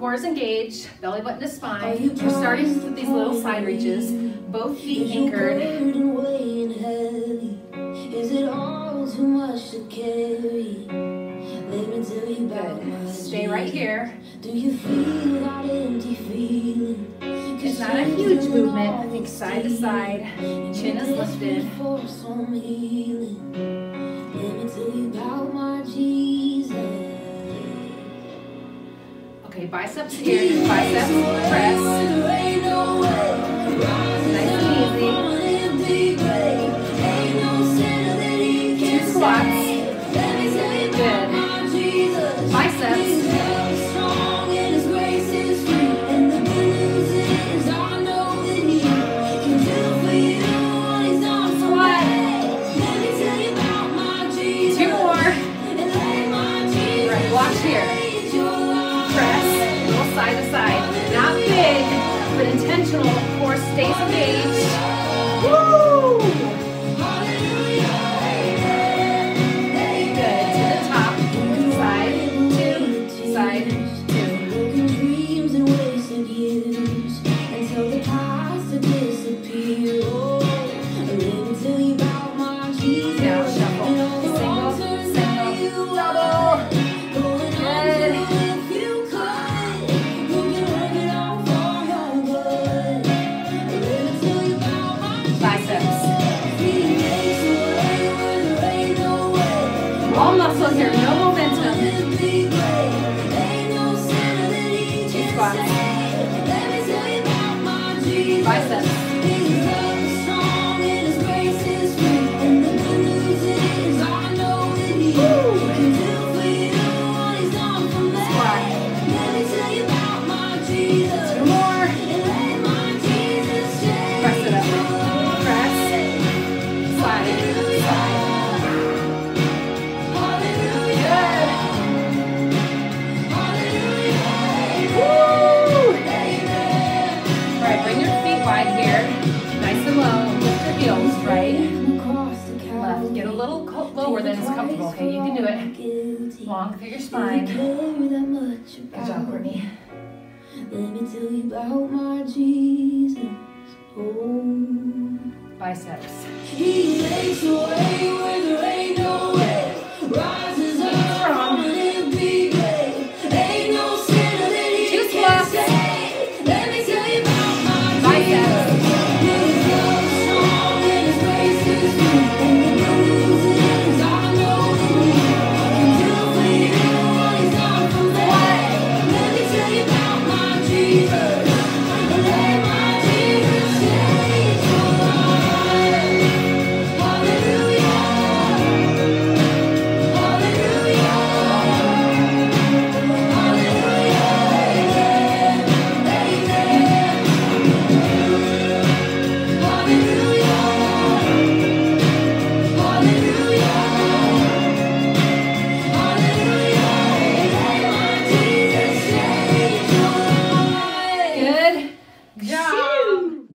core is engaged, belly button is spine. We're starting with these little side reaches, both feet anchored. Is it all too much to carry? Let me tell you about Good. Stay right here. Do you feel that empty feeling? It's not a huge movement. I think side to side. Chin is lifted. Okay, biceps here, biceps press. Stays engaged. Woo! All muscle here, no momentum. little lower than is comfortable. Okay, you can do it. Long through your spine. Good job, Courtney. Let me tell you about my Jesus. Oh. Biceps. He makes a way where there ain't no way. Rises up from an empty grave. Ain't no sinner that he can't. Let me tell you about my Jesus.